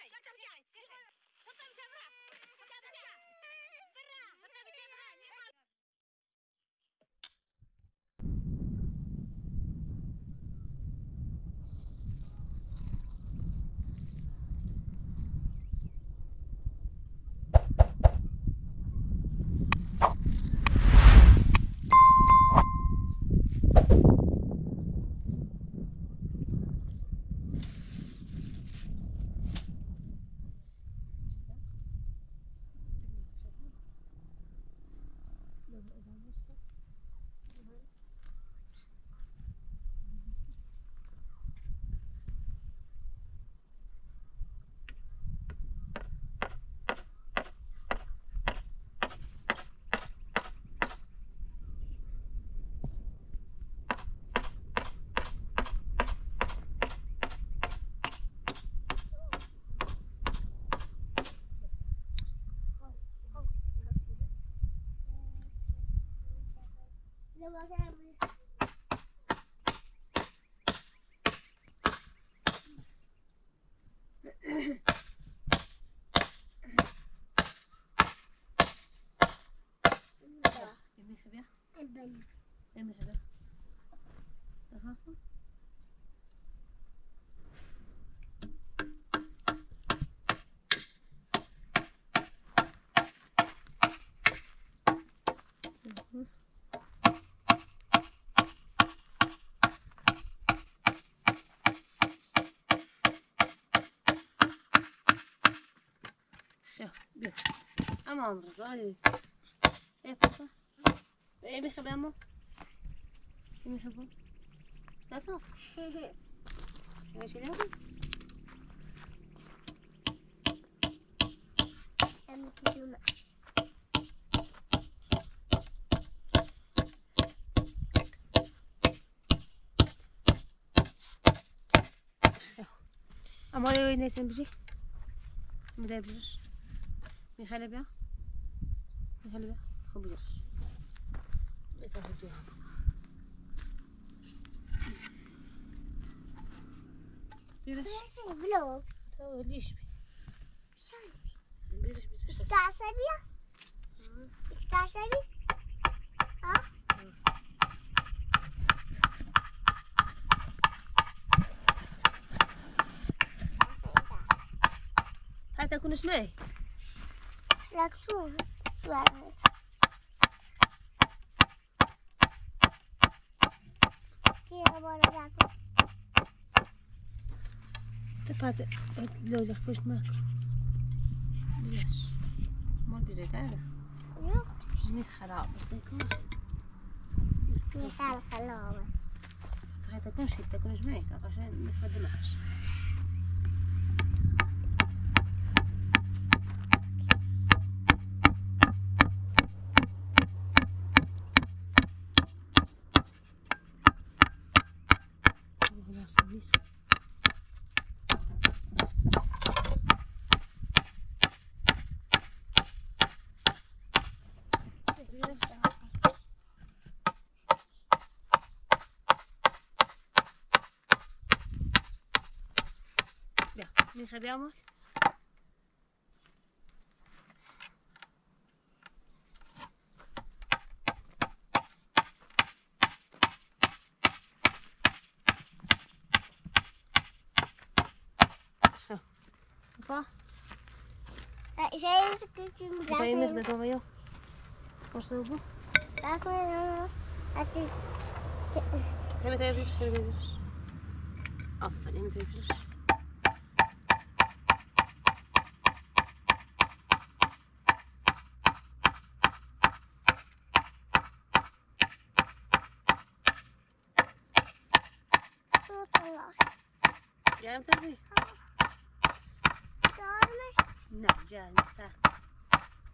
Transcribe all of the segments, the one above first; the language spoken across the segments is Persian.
Cichaj, cichaj, cichaj. Co tam dziabra? Dziabra! 嗯，没事吧？没事吧？咋回事？Bih. Ama Rosario. Eh, papá. Eh, mi hija, mi amor. Mi hija, papá. ¿La salsa? ¿Me chile? Ben. Ama öyle neyse bir şey. Bir de bir şey. Michele bien Michele bien Faut bouger. Et ça fait tout. Vlog. Oh, lâche. Está sabia? Está sabia? Ah? هاي تكونش معي las suaves. Tira bola d'água. Tapata, olha, depois-me. Yes. Mal bizarra. Yok. Bizning xarobasiku. Metal xaroba. Qayta kun shu yerda ko'rishmaydi, não nima mais Nagrabiamy. Zo. Papa. dat is even kijken. Ik ga je niet met mama, nou Laat me is... Af, neem het even. Gelin tabii. Doğrumuş. نعم جاهز نفسها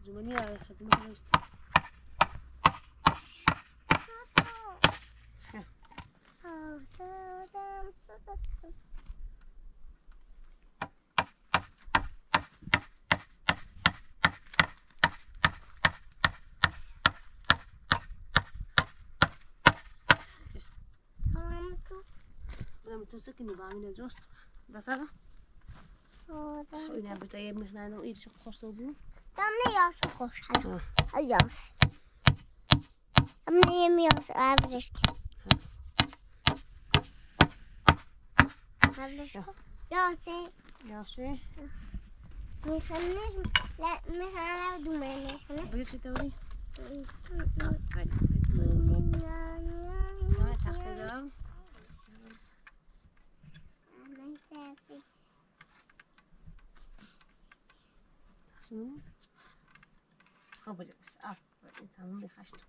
زمانية خدمة الوسط لما توسكني بعملها جوست Dasara? Udah betaya mihna no ir sok kosol bu. Tamne ya sok kosol. Ayo. Tamne op mi os average. Average. Ja se. Ja se. Mi fannes la mi fanala du menes. Bëhet se teori. Kijk. maximum. Yapacağız. Aferin tamam bir kaçtım.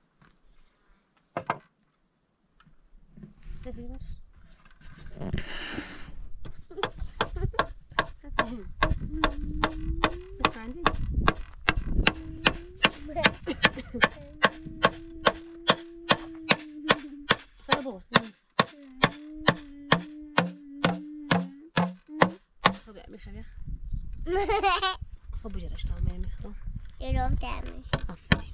Seviyoruz. Seviyorum. Skoro podzierasz tam, Michał? Jedną temy. Afery.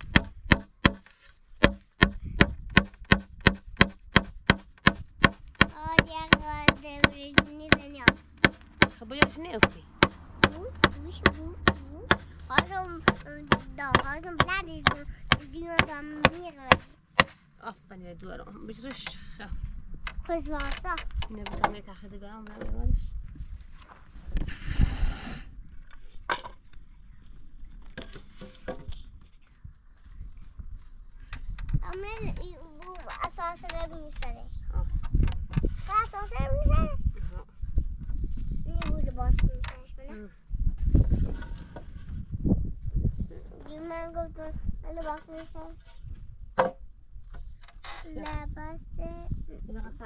Kabul yarışı ne yazdı? Oğlum, oğlum, nerede dünyadan bir yarış? Aferin ya, duvarım. Bir yarış. Kız varsa. Ne bir tane takıdı ben, ben yarış. کامل اساس رو میسره اساس رو میسره نبود باز میسرش من گفتم لباس میسره لباس لباس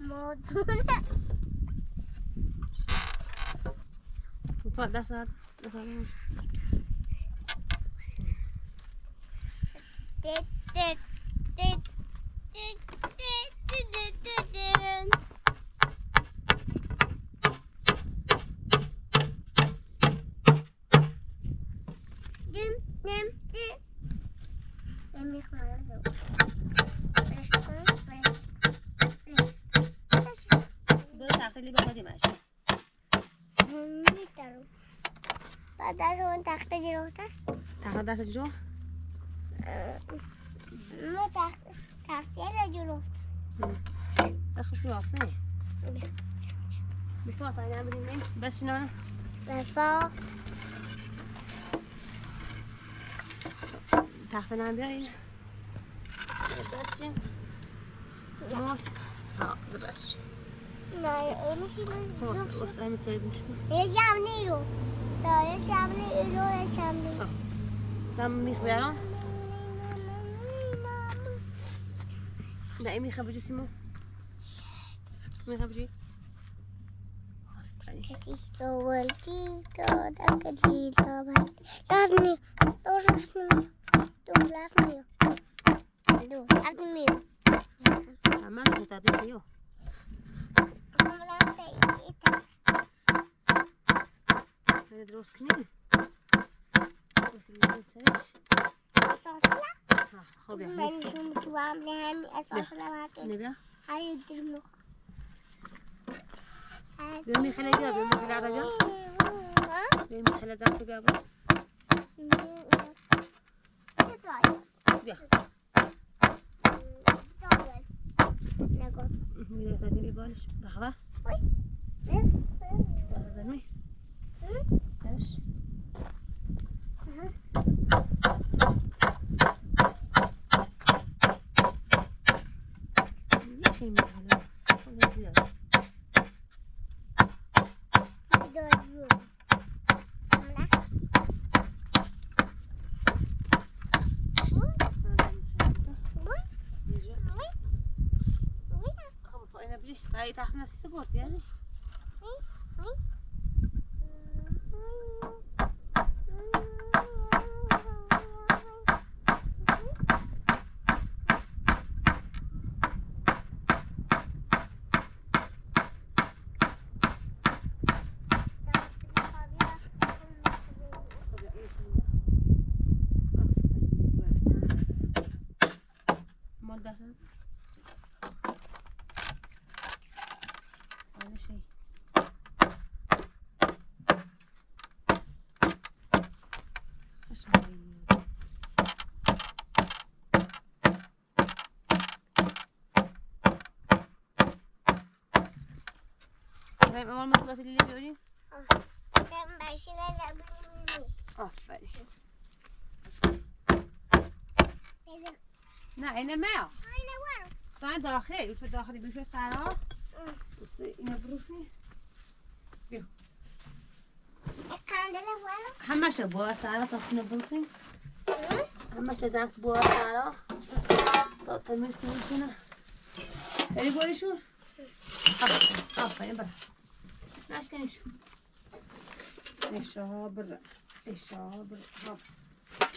موضوع موضوع دست دست ساعت جو ما تغسيل جروف اخي شو عصيني بفاطة انا عمري منين بس نانا بفاطة تحت انا بيعي بس موت اه بس ما يمشي خلاص خلاص انا تايب يا جامني له لا يا جامني له يا جامني Dann mich wäre. نعم يخرب جي سيمو يخرب جي كتيتو والتيتو دا كتيتو لافني دور لافني دور لافني دور لافني عمال تعطيك يو هذا دروس كنين بيومي خلي جاب بيومي خلي عرجا بيومي خلي زعتو بابا بيا يا ساتر بالش خلاص خلاص زلمه خلاص kasi sa bot yan eh. طيب اول ما تخلصي اللي بيقولي Ben başlarla bulmuş. آفرین Benim. نه اینه میا aynı var. تو داخل تو داخلی بشو سرا اینه بروشی Kandela var. همشه بوا سرا تا خونه بروشی Hı? همشه زن بوا سرا تا تمیز کنه بری بریشون آفرین آفرین برا نشکنیشون اشا برا اشا برا هاپ.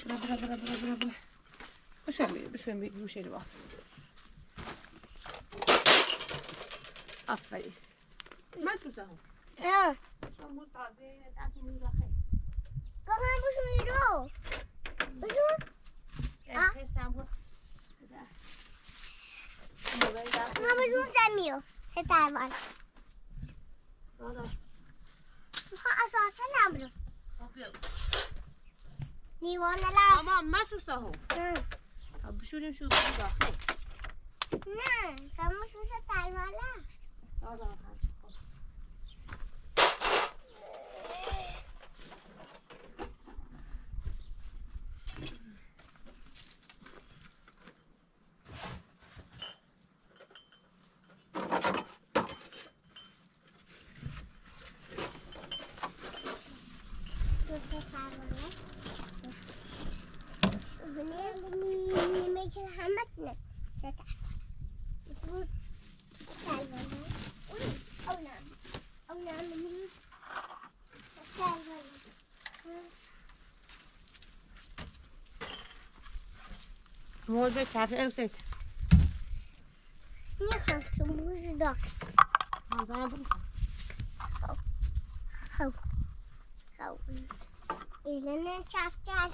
برا برا برا برا برا برا بشویم بیر بشویم بیر گوشه رو باز آفرین من سوزه هم Ja. شما تابه نتاکی میزاخه Bakalım bu şuydu. Bu şu. خستم بود Ama bu şu sevmiyor. Seter آداخه. ما اساسا نمیرم. اوکی. نیو اونلا. ماما مادر صدامو. ها. خب بشوریم شوخی باخی. ما، شنومیشه موزه چرخ اوسید Niye kalktın bu yüzden? مازانه برو Kav. Kav. Elini çarpacak.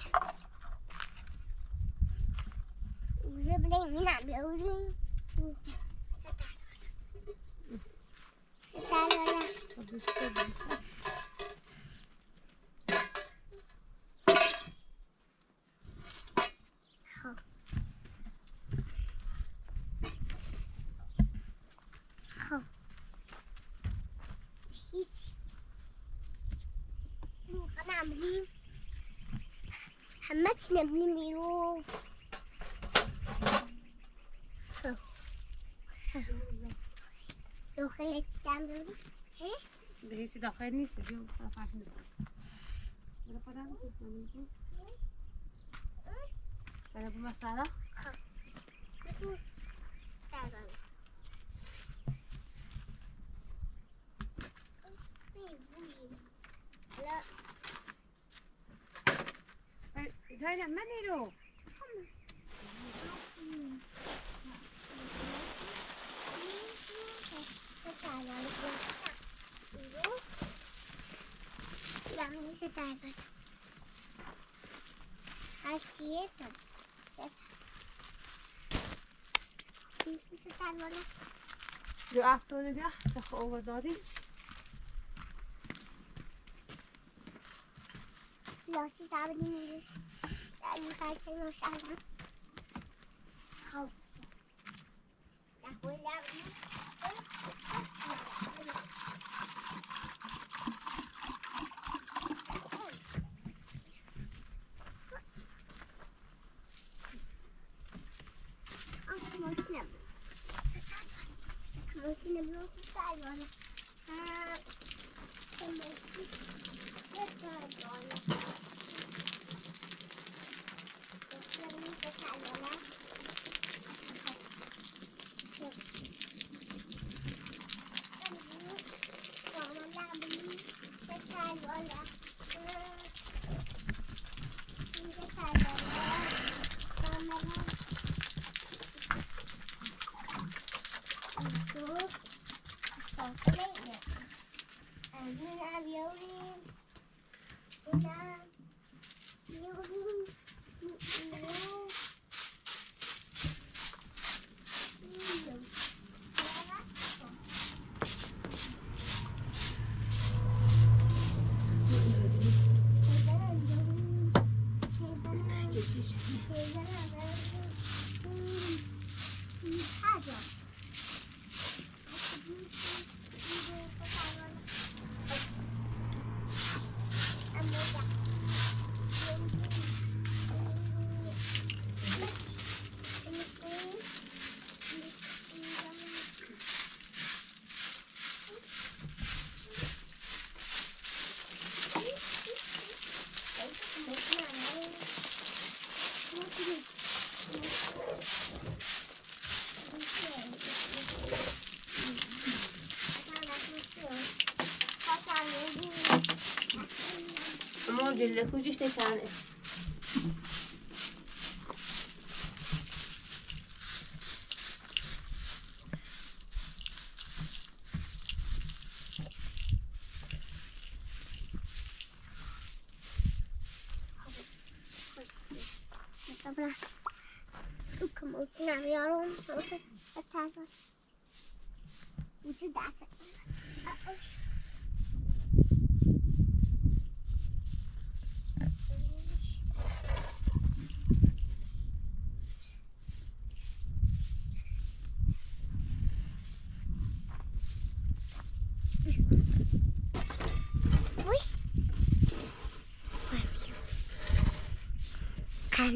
Uza bileyim yine bir Seter öyle. Kav. حمسنا بنميلو لو خليت تعملوا إيه ده سيدي؟ خير نفسي اليوم. خلاص أنا أبو مسألة. لا پدر بکن برای بو مسئله Dur. Gel bana. La, داینا من نیرو جو افتونه بیا 你还要啥呢？好，再回。我原来玩是嗯你看着 le cuci niște ceane. Dobra. Tu komuś nabiorą, proszę.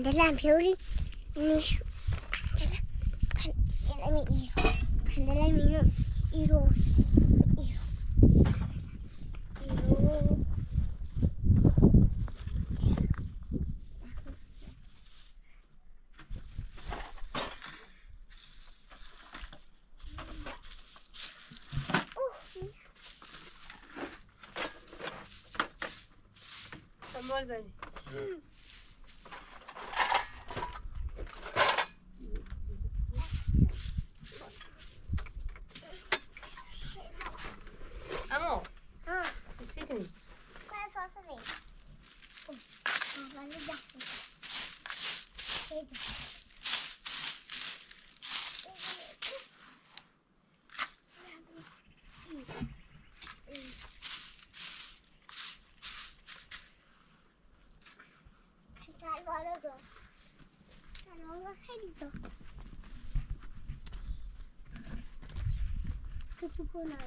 Candela and Beauty. Candela. Candela Mino. Candela Mino. Iron. un agujerito. Que tú pones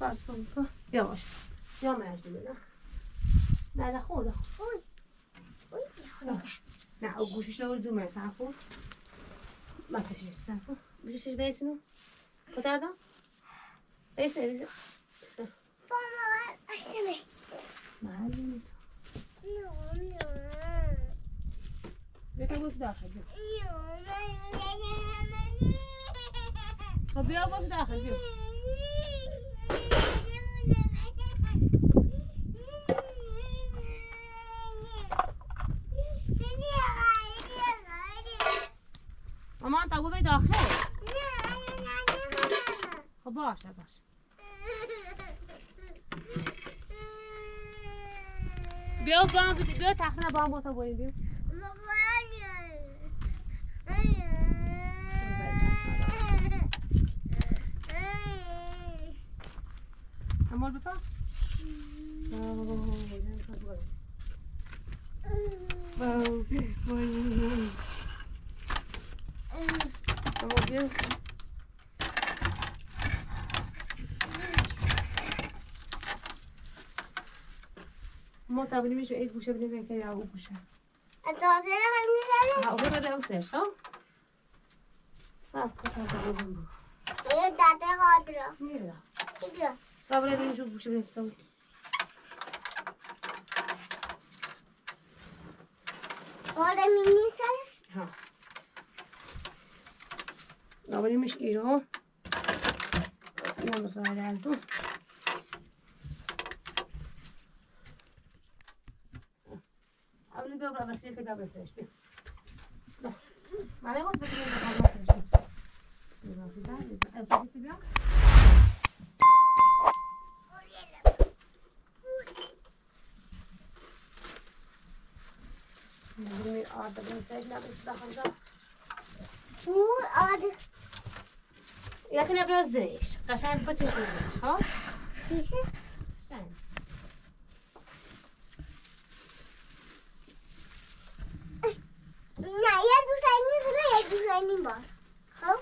Parçalı yavaş. Cam merdiven. Nerede خورده Uy. Uy. نه او گوشش رو دومه صرفو ما چشش صرفو بچشش بیسینو کتردم بیسه بیسه Bana ver. Açtım. معلومه No, no. بیا گوش داخل بیا خب بیا گوش داخل بیا داخل خب باشه باشه بیا با هم بیا تخنه با هم با تا بریم بیا امال بپا امال بیا ما تبونی میشه این گوشه بدیم که یا اون گوشه. ها اون رو برم سرش ها صاف صاف بگم میرم. قبل از اینجور گوشه برستم Довольно широ. Нам заряду. А он добра, Василий, тебя бросаешь. Mana вот Vur artık. Vur artık. یہ کھانے آپرا زیش کشار پچو شو ہا سی سی کشار نہیں ہے دو سائن نہیں ہے دو سائن نہیں ہے ہا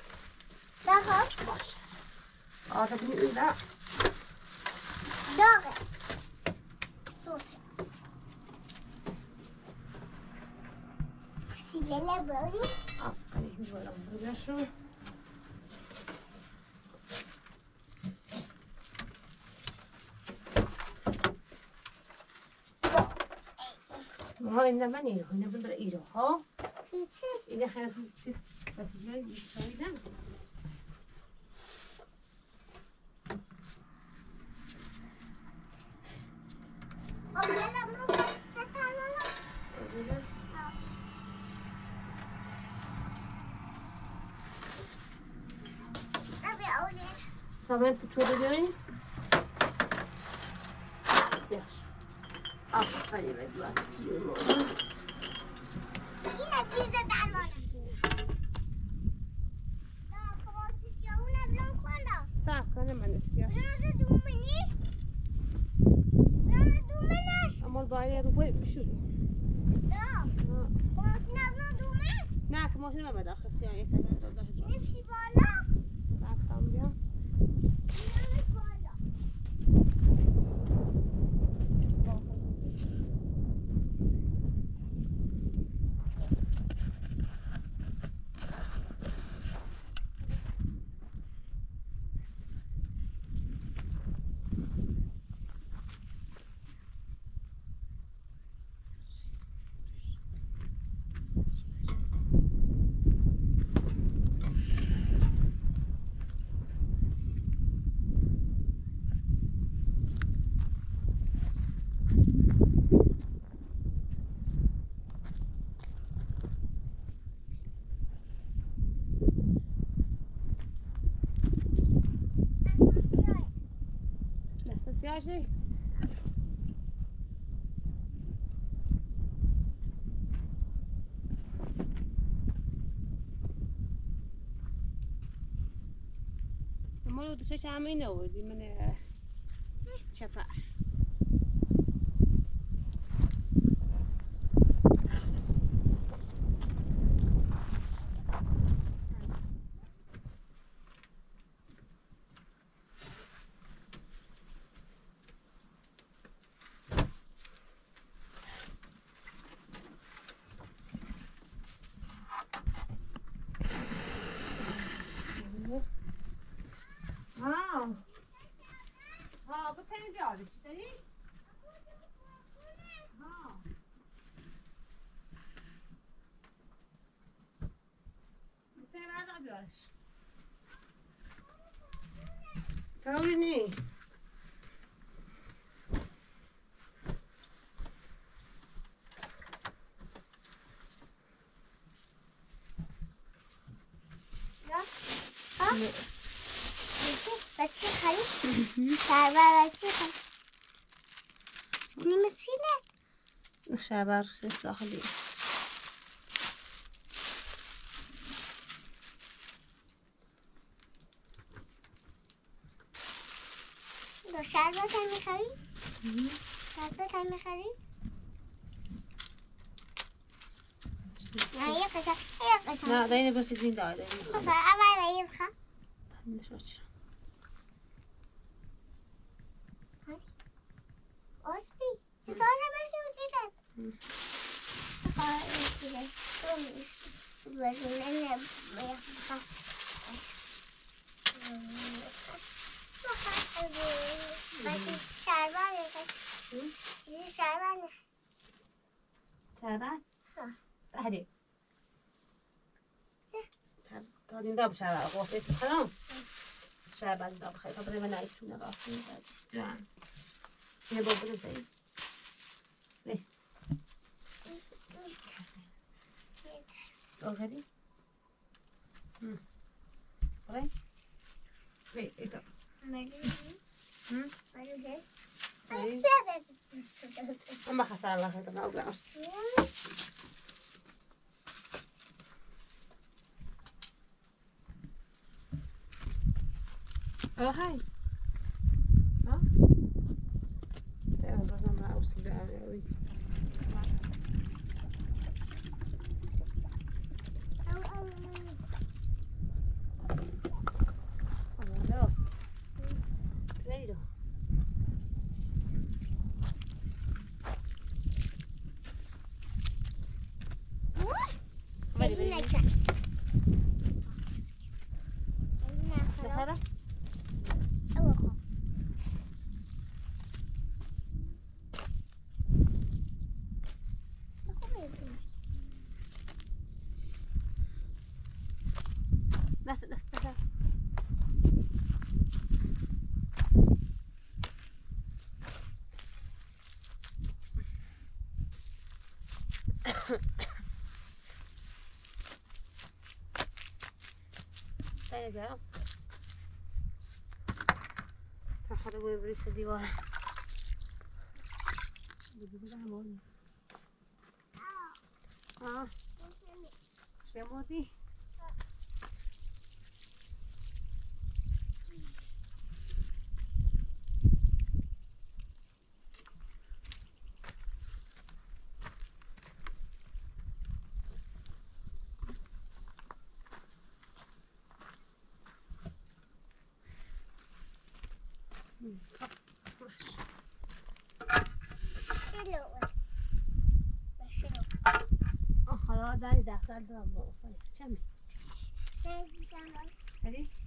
تھا ہا ارے بنی ائی لا دو گے سوچ من اینو اینو بندر ایرو ها? اینه خیلی چیز بس جای بیستایی باید باید بشوری neblan doen, meneer? نه که ماشین رو بداخل سیاه ده جا Heb je ballen? صاف کن بیا ماشي؟ مولود تشعمين أول من شفاء. بردار بیارش طوری نی Ja. بچه خرید سربر بچه خرید نیمه شبر سیست دو شربت هم می‌خری؟ شربت هم می‌خری؟ نه یه قشن یه قشن نه داینه بس دین داده خب اول و یه بخواه آسپی چطور نمیسی و چیزن؟ بخواه این چیزه بزنه نمی‌خواه بچه شربت هدی چه؟ تا دین داب شبر قوة اسم خلام شبر داب خیلی برای من نایتونه راستی بعدش جان یه باب بده زایی آخری Okej? Wait, ito. Hm? Mama gaat samen lachen dan ook wel. Oh, hi. Huh? هذا راح أبوي بريس ديوان. آه. شنو مودي؟ Sa hamon. Ah, siya mo di.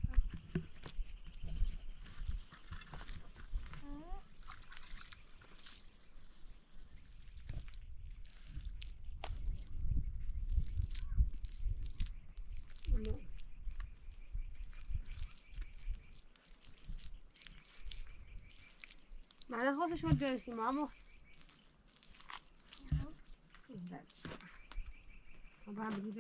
معنا خوش شو درسي ماما بس طبعا بدي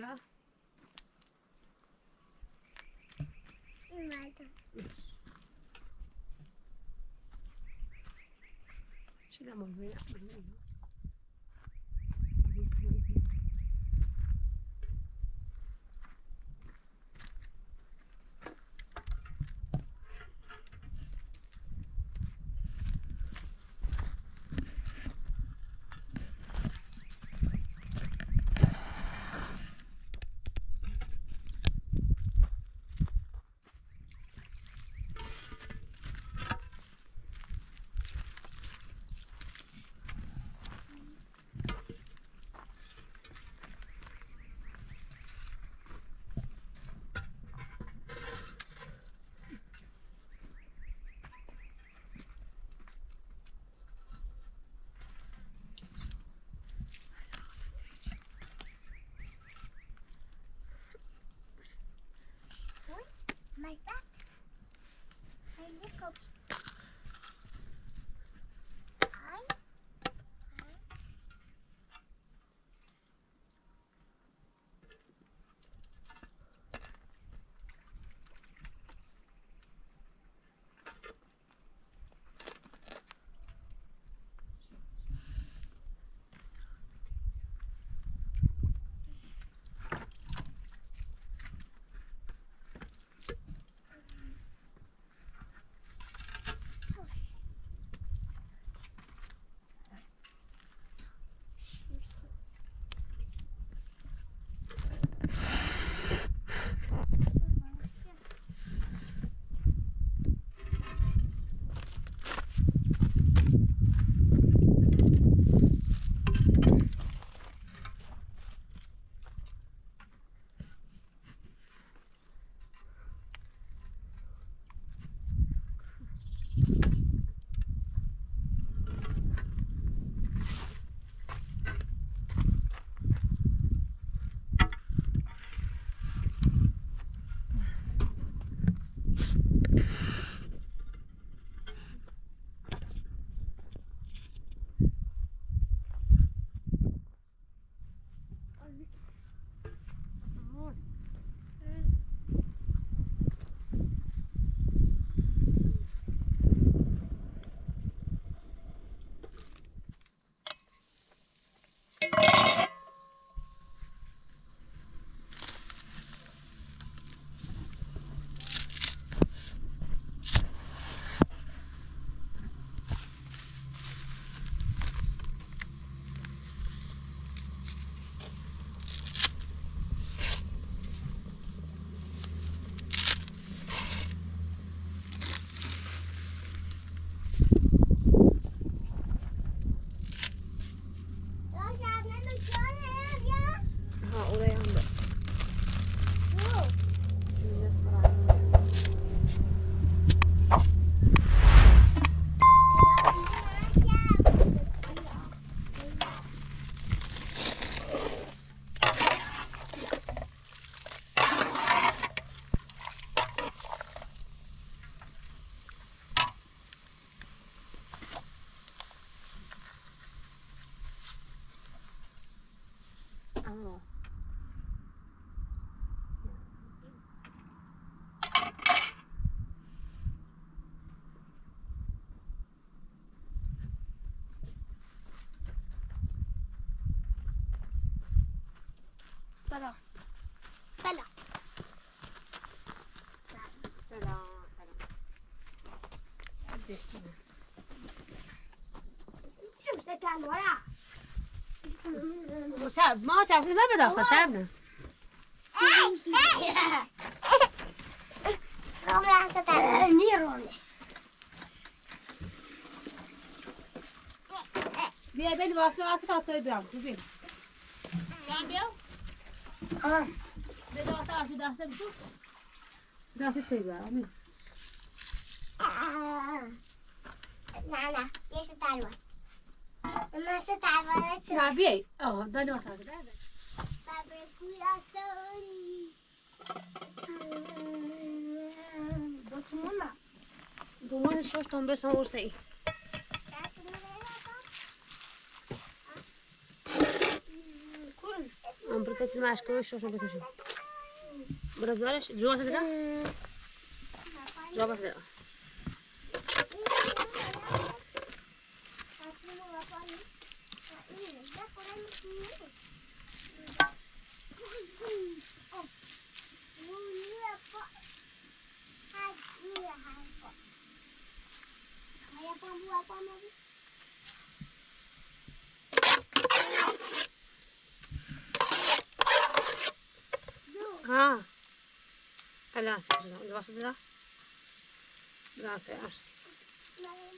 また。Oh. Ça là. Ça là. Ça là. Ça là. Destina. Voilà. شب ما شب ما به داخل شب نه Kommer han sätta ner honom? بیا بین واسه واسه تا توی بیام تو بین جان بیا به واسه واسه دسته بشو دسته توی بیام Nej, nej. Jag ska talva. Rabi, oh, dá-lhe uma salgada. Bota uma lá. Do mundo só estão bem são os aí. Am putea să-l mai așcă și așa cum să așa. Brăbdoare și joa să dra? Biraz basıncıra. Biraz yansın. Ben.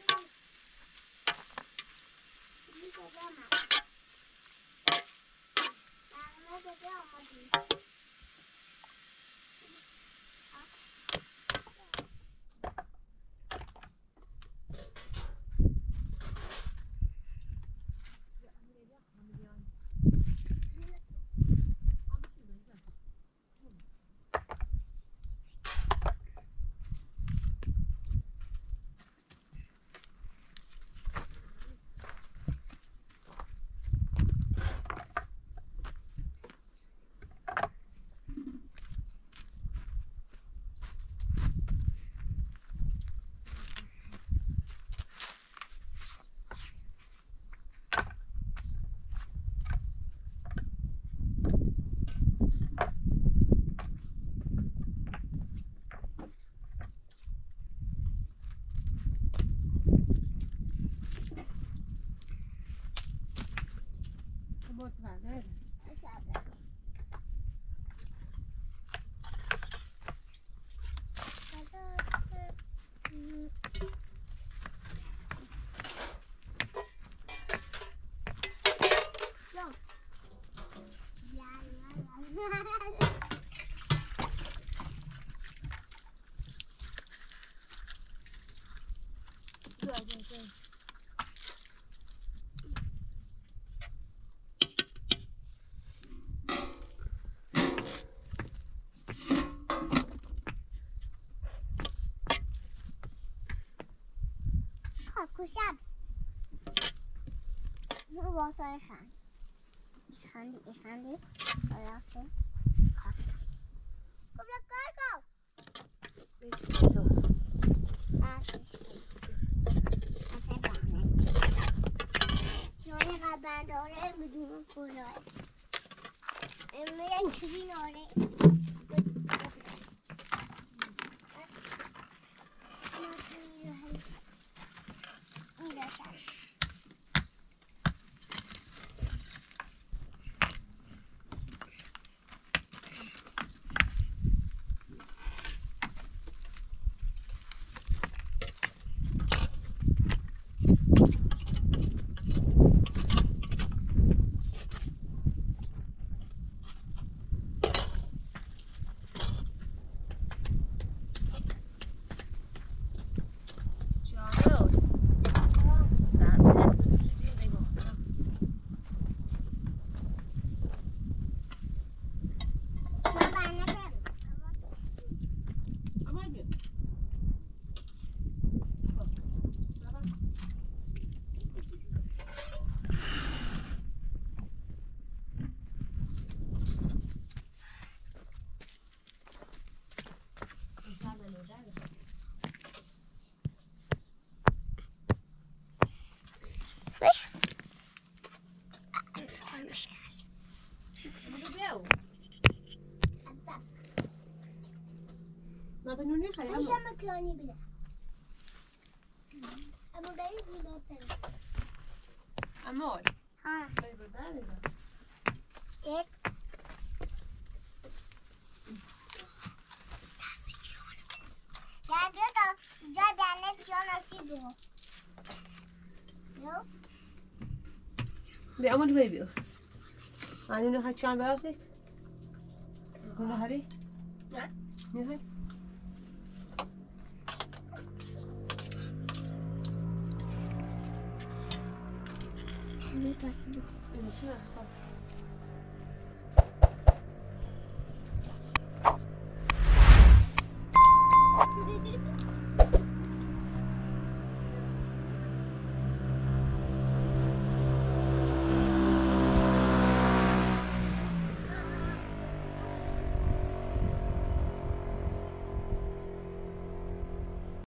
hột vào đây Good, good, good. بیا بیا. برو واسه اینا. اینا اینا. ولاسه. پاک. کو بیا کار کن. ببین تو. آخیش. من چه کار کنم؟ چون که بندوره می‌دونم خورای. من یه چیزین اوره. fun. det där idag? یک جا دا جا دانه جان اسی دو یو Be Amor du baby. Ani nu har chan bara sitt. Hon har Harry. 是，算。